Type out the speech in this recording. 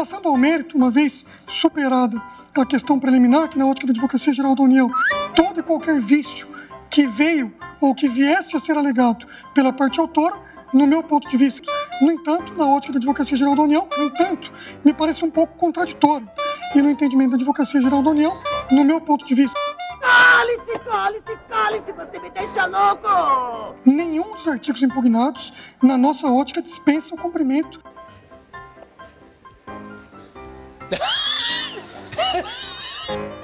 Passando ao mérito, uma vez superada a questão preliminar, que na ótica da Advocacia Geral da União, todo e qualquer vício que veio ou que viesse a ser alegado pela parte autora, no meu ponto de vista, no entanto, na ótica da Advocacia Geral da União, no entanto, me parece um pouco contraditório. E no entendimento da Advocacia Geral da União, no meu ponto de vista, Cale-se, cale-se, cale-se, você me deixa louco! nenhum dos artigos impugnados, na nossa ótica, dispensa o cumprimento ハハハハ!